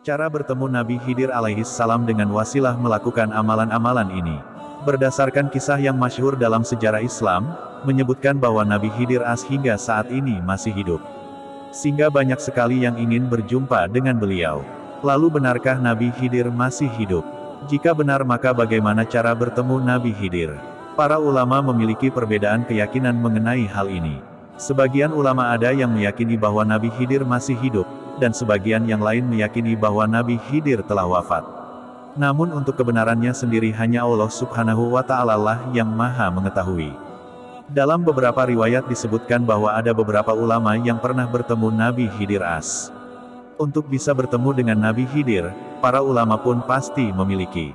Cara bertemu Nabi Khidir alaihi salam dengan wasilah melakukan amalan-amalan ini. Berdasarkan kisah yang masyhur dalam sejarah Islam, menyebutkan bahwa Nabi Khidir as hingga saat ini masih hidup. Sehingga banyak sekali yang ingin berjumpa dengan beliau. Lalu benarkah Nabi Khidir masih hidup? Jika benar maka bagaimana cara bertemu Nabi Khidir? Para ulama memiliki perbedaan keyakinan mengenai hal ini. Sebagian ulama ada yang meyakini bahwa Nabi Khidir masih hidup, dan sebagian yang lain meyakini bahwa Nabi Khidir telah wafat. Namun untuk kebenarannya sendiri hanya Allah subhanahu wa ta'ala lah yang maha mengetahui. Dalam beberapa riwayat disebutkan bahwa ada beberapa ulama yang pernah bertemu Nabi Khidir As. Untuk bisa bertemu dengan Nabi Khidir, para ulama pun pasti memiliki.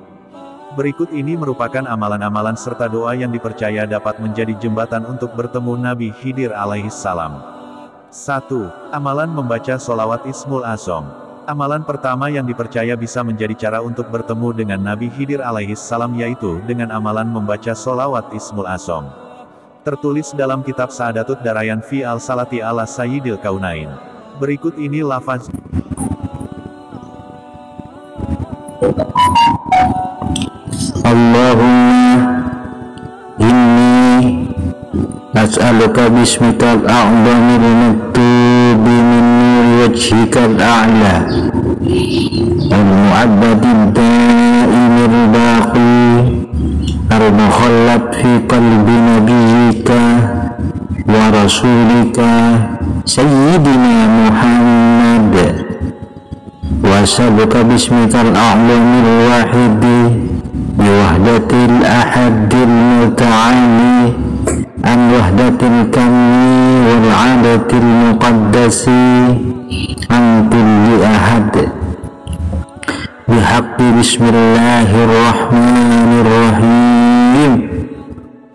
Berikut ini merupakan amalan-amalan serta doa yang dipercaya dapat menjadi jembatan untuk bertemu Nabi Khidir alaihi salam. 1. Amalan membaca solawat Ismul Asom. Amalan pertama yang dipercaya bisa menjadi cara untuk bertemu dengan Nabi Khidir alaihis salam yaitu dengan amalan membaca solawat Ismul Asom. Tertulis dalam kitab Sa'adatut Darayan fi al-Salati ala Sayyidil Kaunain. Berikut ini lafaz. Allahumma inni أسألك باسمك الأعظم المكتوب من نور وجهك الأعلى المعبد الدائم الباقي المخلد في قلب نبيك ورسولك سيدنا محمد وأسألك باسمك الأعظم الواحد الكم والعادة المقدس عن كل أحد بحق بسم الله الرحمن الرحيم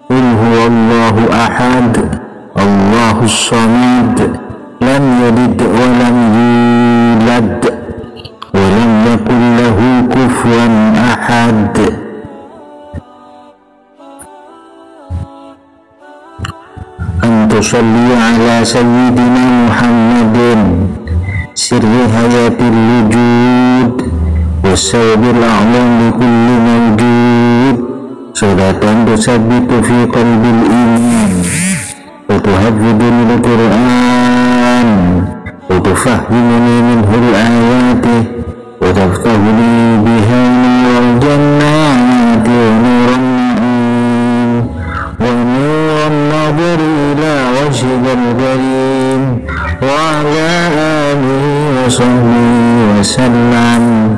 قل هو الله أحد الله الصمد لم يلد ولم يولد أن تصلي على سيدنا محمد سر حياة الوجود والسبب الأعظم لكل موجود صلاة تثبت في قلب الإيمان وتهذبني القرآن وتفهمني منه الآيات وتفتح لي الكريم وعلى آله وصحبه وسلم